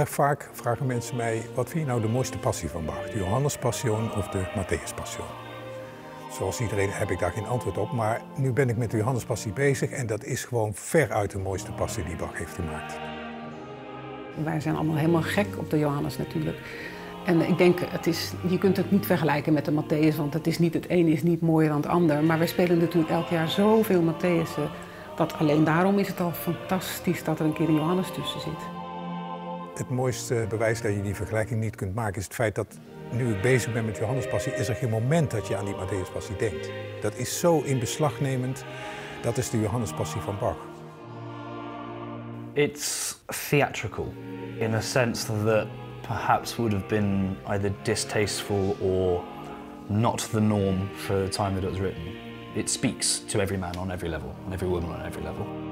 Erg vaak vragen mensen mij, wat vind je nou de mooiste passie van Bach? De Johannespassion of de Matthäuspassion? Zoals iedereen heb ik daar geen antwoord op, maar nu ben ik met de Johannespassie bezig en dat is gewoon veruit de mooiste passie die Bach heeft gemaakt. Wij zijn allemaal helemaal gek op de Johannes natuurlijk. En ik denk, het is, je kunt het niet vergelijken met de Matthäus, want het, is niet, het ene is niet mooier dan het ander. Maar wij spelen natuurlijk elk jaar zoveel Matthäusen, dat alleen daarom is het al fantastisch dat er een keer een Johannes tussen zit. Het mooiste bewijs dat je die vergelijking niet kunt maken is het feit dat nu ik bezig ben met Johannespassie, is er geen moment dat je aan die Matthäuspassie denkt. Dat is zo in beslag nemend. Dat is de Johannespassie van Bach. It's theatrical in a sense that perhaps would have been either distasteful or not the norm for the time that it was written. It speaks to every man on every level, on every woman on every level.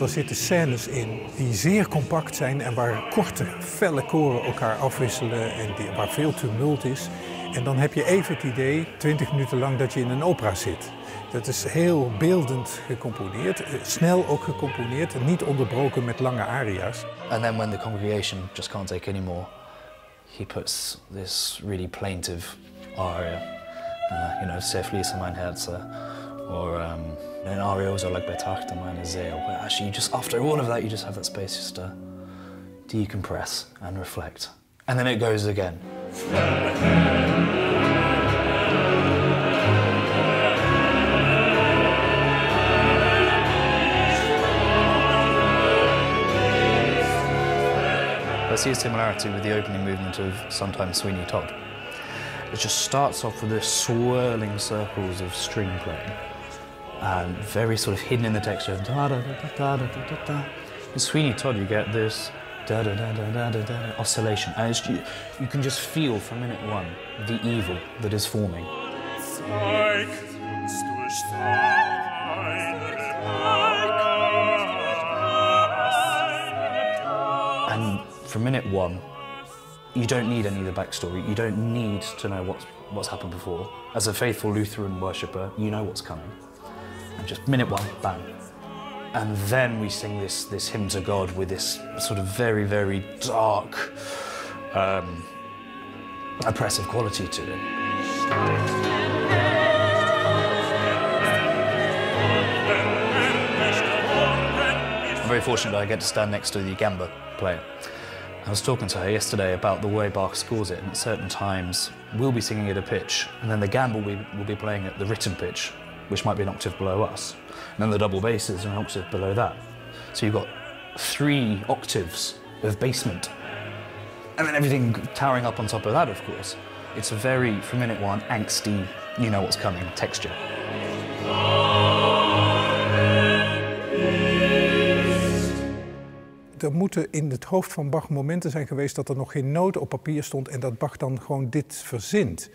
Er zitten scènes in die zeer compact zijn en waar korte, felle koren elkaar afwisselen en die, waar veel tumult is. En dan heb je even het idee, twintig minuten lang, dat je in een opera zit. Dat is heel beeldend gecomponeerd, eh, snel ook gecomponeerd, niet onderbroken met lange aria's. And then when the congregation just can't take any more, he puts this really plaintive aria, uh, you know, fließen mein Herz, or um, an aria also like Betrachte meine Seele, where actually you just, after all of that, you just have that space just to decompress and reflect. And then it goes again. I see a similarity with the opening movement of sometimes Sweeney Todd. It just starts off with this swirling circles of string playing and very sort of hidden in the texture. Da, da, da, da, da, da, da, da. In Sweeney Todd, you get this da, da, da, da, da, da, da, oscillation. And it's, you, you can just feel from minute one the evil that is forming. And from minute one, you don't need any of the backstory. You don't need to know what's, what's happened before. As a faithful Lutheran worshipper, you know what's coming. Just minute one, bang. And then we sing this, this hymn to God with this sort of very, very dark, um, oppressive quality to it. I'm very fortunate I get to stand next to the gamba player. I was talking to her yesterday about the way Bach scores it, and at certain times we'll be singing at a pitch, and then the gamba will, will be playing at the written pitch, which might be an octave below us. And then the double basses are an octave below that. So you've got three octaves of basement. And then everything towering up on top of that, of course. It's a very, from minute one, angsty, you know what's coming texture. Er moeten in het hoofd van Bach momenten zijn geweest dat er nog geen noot op papier stond en dat Bach dan gewoon dit verzint.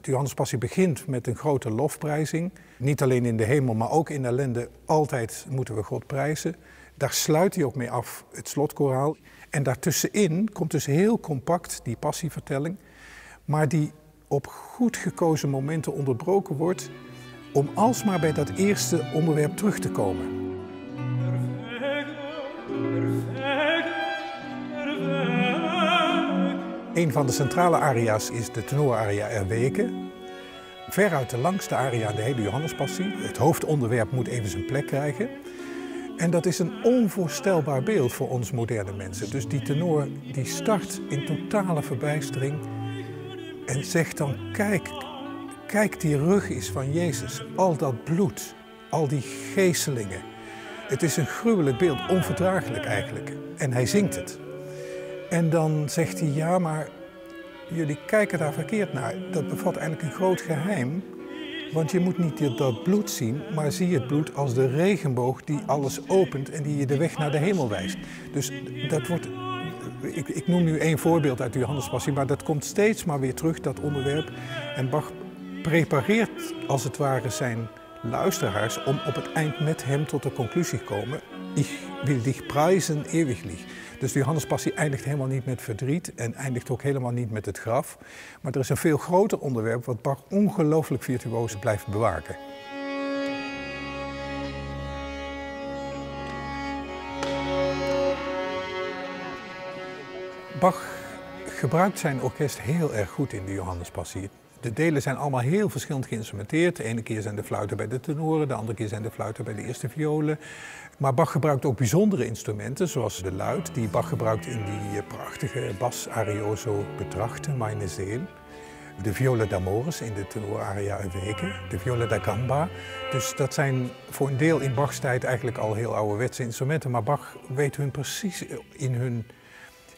De Johannespassie begint met een grote lofprijzing. Niet alleen in de hemel, maar ook in ellende. Altijd moeten we God prijzen. Daar sluit hij ook mee af, het slotkoraal. En daartussenin komt dus heel compact die passievertelling. Maar die op goed gekozen momenten onderbroken wordt... om alsmaar bij dat eerste onderwerp terug te komen. Een van de centrale aria's is de tenoraria Erweke. Veruit de langste aria de hele Johannespassie. Het hoofdonderwerp moet even zijn plek krijgen. En dat is een onvoorstelbaar beeld voor ons moderne mensen. Dus die tenor die start in totale verbijstering en zegt dan, kijk, kijk die rug is van Jezus. Al dat bloed, al die geestelingen. Het is een gruwelijk beeld, onverdraaglijk eigenlijk. En hij zingt het. En dan zegt hij, ja, maar jullie kijken daar verkeerd naar. Dat bevat eigenlijk een groot geheim. Want je moet niet dat bloed zien, maar zie het bloed als de regenboog die alles opent en die je de weg naar de hemel wijst. Dus dat wordt, ik, ik noem nu één voorbeeld uit de Johannespassie, maar dat komt steeds maar weer terug, dat onderwerp. En Bach prepareert als het ware zijn luisteraars om op het eind met hem tot de conclusie te komen. Ik wil dich prijzen ewiglich. Dus de Johannespassie eindigt helemaal niet met verdriet en eindigt ook helemaal niet met het graf. Maar er is een veel groter onderwerp wat Bach ongelooflijk virtuoos blijft bewaken. Bach gebruikt zijn orkest heel erg goed in de Johannespassie. De delen zijn allemaal heel verschillend geïnstrumenteerd. De ene keer zijn de fluiten bij de tenoren, de andere keer zijn de fluiten bij de eerste violen. Maar Bach gebruikt ook bijzondere instrumenten, zoals de luid, die Bach gebruikt in die prachtige bas arioso betrachten, Meine Seel. De viola d'amores in de tenoraria Weken, de viola da gamba. Dus dat zijn voor een deel in Bachs tijd eigenlijk al heel ouderwetse instrumenten. Maar Bach weet hun precies in hun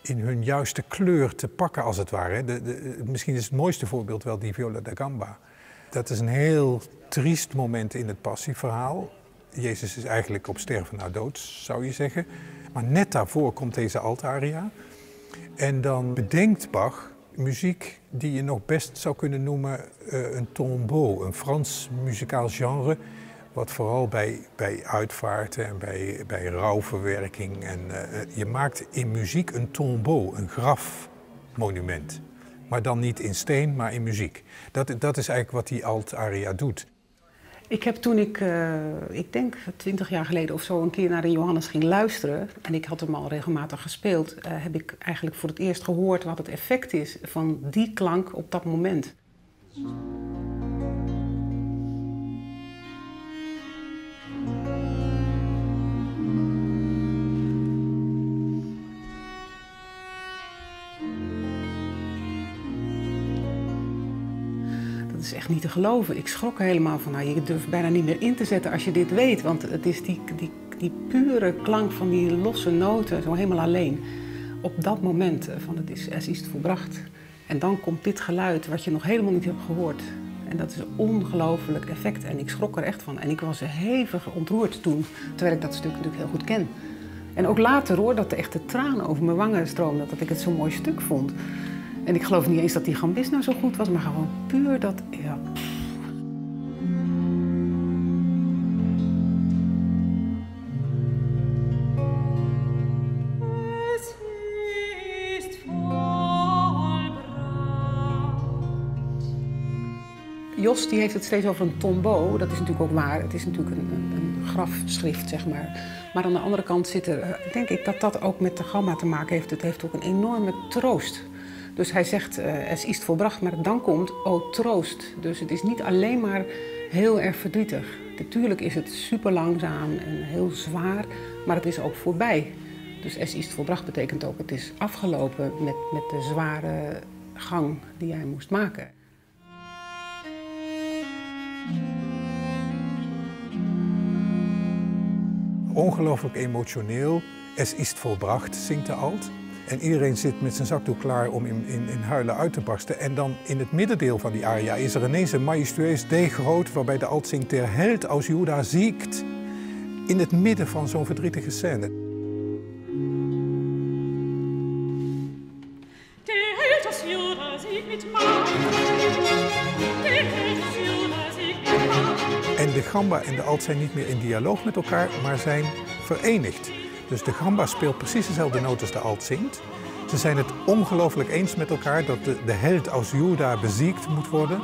in hun juiste kleur te pakken, als het ware. De, de, misschien is het mooiste voorbeeld wel die Viola da Gamba. Dat is een heel triest moment in het passieverhaal. Jezus is eigenlijk op sterven na dood, zou je zeggen. Maar net daarvoor komt deze altaria. En dan bedenkt Bach muziek die je nog best zou kunnen noemen uh, een tombeau, een Frans muzikaal genre wat vooral bij, bij uitvaarten en bij, bij rouwverwerking. En, uh, je maakt in muziek een tombeau, een grafmonument. Maar dan niet in steen, maar in muziek. Dat, dat is eigenlijk wat die alt-aria doet. Ik heb toen ik, uh, ik denk twintig jaar geleden of zo, een keer naar de Johannes ging luisteren. En ik had hem al regelmatig gespeeld. Heb ik eigenlijk voor het eerst gehoord wat het effect is van die klank op dat moment. Is echt niet te geloven. Ik schrok helemaal van, nou, je durft bijna niet meer in te zetten als je dit weet. Want het is die, die, die pure klank van die losse noten, zo helemaal alleen. Op dat moment eh, van het is, es is volbracht. En dan komt dit geluid wat je nog helemaal niet hebt gehoord. En dat is een ongelooflijk effect. En ik schrok er echt van. En ik was hevig ontroerd toen, terwijl ik dat stuk natuurlijk heel goed ken. En ook later hoor, dat de echte tranen over mijn wangen stroomden, dat ik het zo'n mooi stuk vond. En ik geloof niet eens dat die gambis nou zo goed was, maar gewoon puur dat, ja. Jos die heeft het steeds over een tombeau. Dat is natuurlijk ook waar. Het is natuurlijk een, een, een grafschrift, zeg maar. Maar aan de andere kant zit er, eh, denk ik dat dat ook met de gamma te maken heeft. Het heeft ook een enorme troost. Dus hij zegt, uh, es is volbracht, maar dan komt, oh troost. Dus het is niet alleen maar heel erg verdrietig. Natuurlijk is het super langzaam en heel zwaar, maar het is ook voorbij. Dus es is volbracht betekent ook, het is afgelopen met, met de zware gang die hij moest maken. Ongelooflijk emotioneel. Es is volbracht, zingt de alt. En iedereen zit met zijn zakdoek klaar om in, in, in, huilen uit te barsten. En dan in het middendeel van die aria is er ineens een majestueus D groot... waarbij de alt zingt, der held als Juda ziekt. In het midden van zo'n verdrietige scène. En de gamba en de alt zijn niet meer in dialoog met elkaar, maar zijn verenigd. Dus de gamba speelt precies dezelfde noot als de alt zingt. Ze zijn het ongelooflijk eens met elkaar dat de, de held als Juda beziekt moet worden.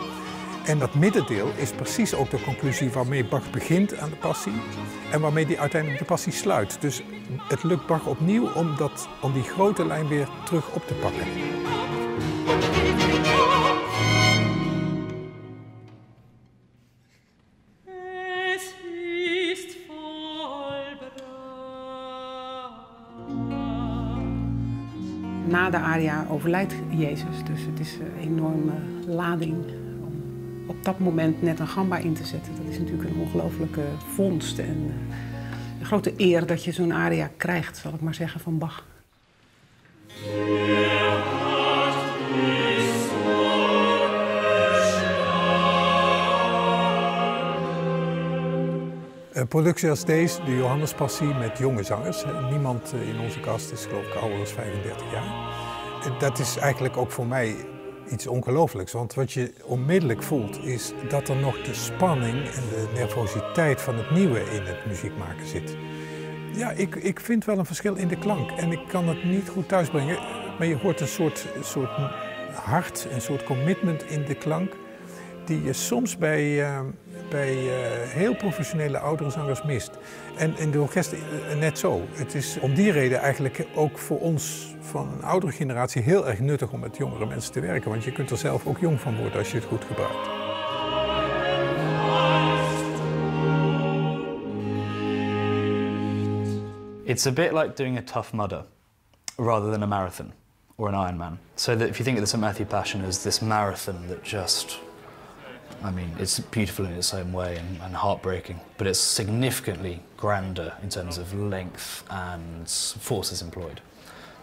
En dat middendeel is precies ook de conclusie waarmee Bach begint aan de passie en waarmee hij uiteindelijk de passie sluit. Dus het lukt Bach opnieuw om, dat, om die grote lijn weer terug op te pakken. Na de aria overlijdt Jezus. Dus het is een enorme lading om op dat moment net een gamba in te zetten. Dat is natuurlijk een ongelooflijke vondst en eh, een grote eer dat je zo'n aria krijgt, zal ik maar zeggen, van Bach. Productie als deze, de Johannespassie met jonge zangers. Niemand eh, in onze kast is geloof ik ouder dan 35 jaar. Dat is eigenlijk ook voor mij iets ongelooflijks. Want wat je onmiddellijk voelt is dat er nog de spanning en de nervositeit van het nieuwe in het muziekmaken zit. Ja, ik, ik vind wel een verschil in de klank. En ik kan het niet goed thuisbrengen. Maar je hoort een soort, soort hart, een soort commitment in de klank. Die je soms bij... Uh, bij eh, heel professionele oudere zangers mist. En in de orkest eh, net zo. Het is om die reden eigenlijk ook voor ons van een oudere generatie heel erg nuttig om met jongere mensen te werken. Want je kunt er zelf ook jong van worden als je het goed gebruikt. It's a bit like doing a tough mudder rather than a marathon or an Ironman. So that if you think of the St Matthew Passion as this marathon that just, I mean, it's beautiful in its own way and, and heartbreaking, but it's significantly grander in terms of length and forces employed.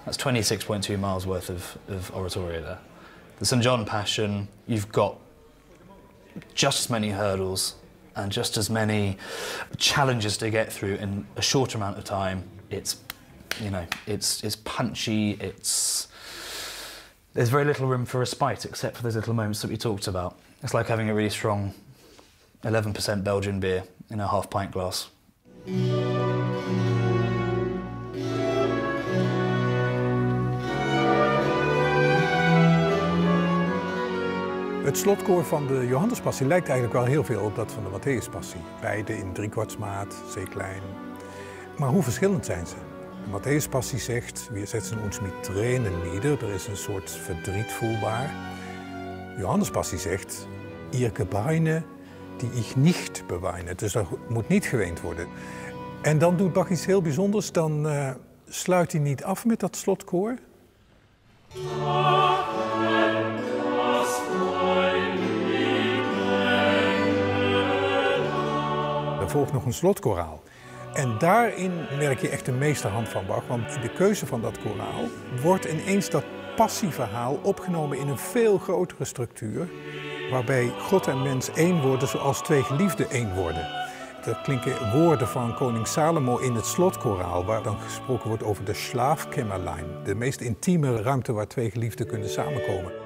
That's 26.2 miles worth of, of oratorio there. The St John Passion, you've got just as many hurdles and just as many challenges to get through in a short amount of time. It's, you know, it's, it's punchy, it's... There's very little room for respite except for those little moments that we talked about. It's like having a really strong 11% Belgian beer in a half pint glass. Het slotkoor van de Johannespassie lijkt eigenlijk wel heel veel op dat van de Matthäuspassie. Beide in driekwartsmaat, C-klein. Maar hoe verschillend zijn ze? De Matthäuspassie zegt, wir setzen uns mit Tränen nieder. Er is een soort verdriet voelbaar. Johannespassie zegt, ihr Gebeine, die ich nicht beweine. Dus dat moet niet geweend worden. En dan doet Bach iets heel bijzonders. Dan uh, sluit hij niet af met dat slotkoor. Er volgt nog een slotkoraal. En daarin merk je echt de meesterhand van Bach. Want de keuze van dat koraal wordt ineens dat passieverhaal opgenomen in een veel grotere structuur. Waarbij God en mens één worden zoals twee geliefden één worden. Dat klinken woorden van koning Salomo in het slotkoraal, waar dan gesproken wordt over de slaafkämmerlein. De meest intieme ruimte waar twee geliefden kunnen samenkomen.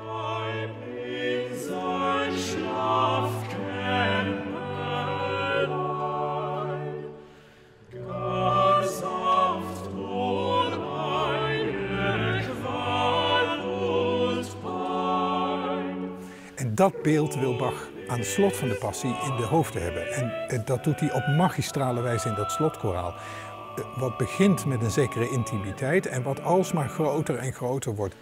Dat beeld wil Bach aan het slot van de passie in de hoofden hebben. En dat doet hij op magistrale wijze in dat slotkoraal. Wat begint met een zekere intimiteit en wat alsmaar groter en groter wordt.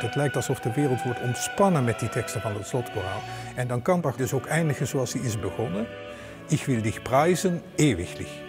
Het lijkt alsof de wereld wordt ontspannen met die teksten van het slotkoraal. En dan kan Bach dus ook eindigen zoals hij is begonnen. Ich will dich preisen, ewiglich.